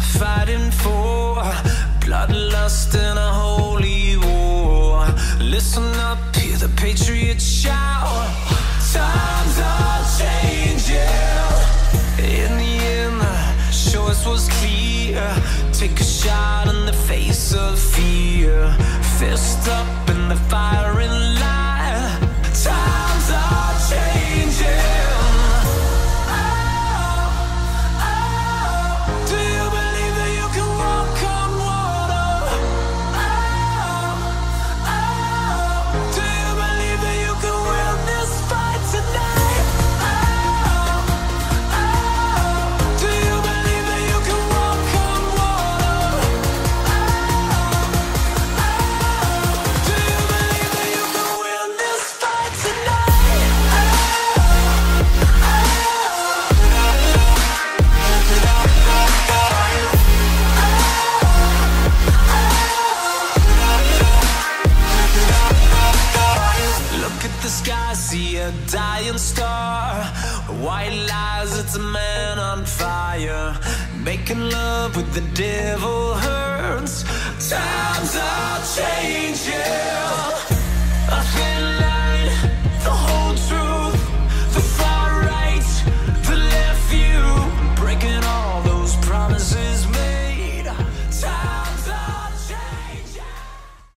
fighting for bloodlust and a holy war. Listen up, hear the patriots shout. Times are changing. In the end, the choice was clear. Take a shot in the face of fear. Fist up in the firing line. See a dying star. White lies, it's a man on fire. Making love with the devil hurts. Changing.